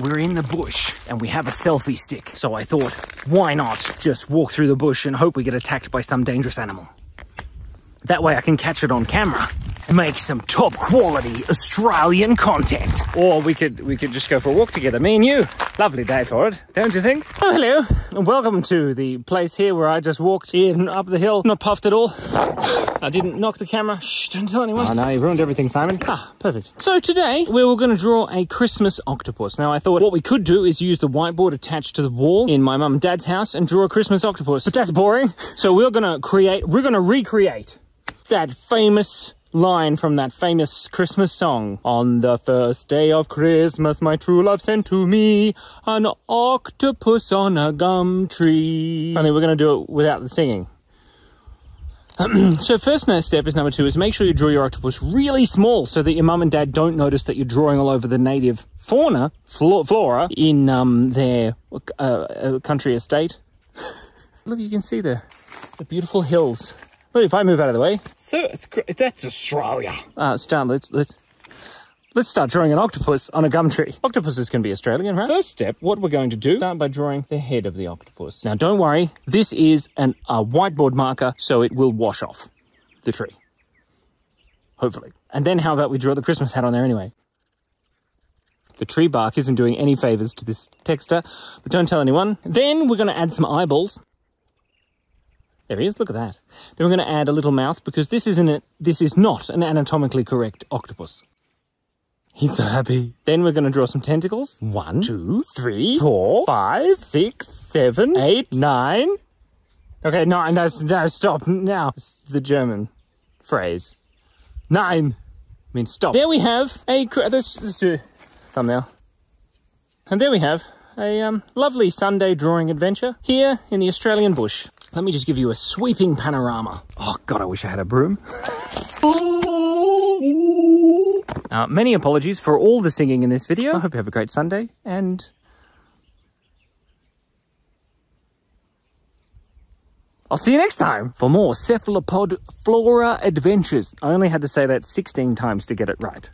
We're in the bush and we have a selfie stick. So I thought, why not just walk through the bush and hope we get attacked by some dangerous animal? That way I can catch it on camera make some top quality Australian content. Or we could we could just go for a walk together, me and you. Lovely day for it, don't you think? Oh, hello, and welcome to the place here where I just walked in up the hill, not puffed at all. I didn't knock the camera. Shh, don't tell anyone. Oh, no, you ruined everything, Simon. Ah, perfect. So today, we were going to draw a Christmas octopus. Now, I thought what we could do is use the whiteboard attached to the wall in my mum and dad's house and draw a Christmas octopus. But that's boring. So we're going to create, we're going to recreate that famous line from that famous Christmas song. On the first day of Christmas, my true love sent to me an octopus on a gum tree. Only we're going to do it without the singing. so first next step is number two is make sure you draw your octopus really small so that your mum and dad don't notice that you're drawing all over the native fauna, flora, in um, their uh, uh, country estate. Look, you can see the, the beautiful hills Look, if I move out of the way. So it's that's Australia. Uh, Stan, let's let's let's start drawing an octopus on a gum tree. Octopuses can be Australian, right? First step, what we're going to do, start by drawing the head of the octopus. Now, don't worry, this is an, a whiteboard marker, so it will wash off the tree. Hopefully. And then how about we draw the Christmas hat on there anyway? The tree bark isn't doing any favors to this texture, but don't tell anyone. Then we're going to add some eyeballs. There he is, look at that. Then we're going to add a little mouth because this isn't a, this is not an anatomically correct octopus. He's so happy. Then we're going to draw some tentacles. One, two, three, four, five, six, seven, eight, nine. Okay, no, no, no, stop. Now, it's the German phrase. Nine. I mean, stop. There we have a, let's, let's do a thumbnail. And there we have a um, lovely Sunday drawing adventure here in the Australian bush. Let me just give you a sweeping panorama. Oh, God, I wish I had a broom. uh, many apologies for all the singing in this video. I hope you have a great Sunday, and... I'll see you next time for more Cephalopod Flora Adventures. I only had to say that 16 times to get it right.